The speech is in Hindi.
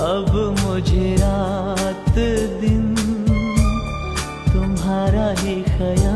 अब मुझे रात दिन तुम्हारा ही ख्याल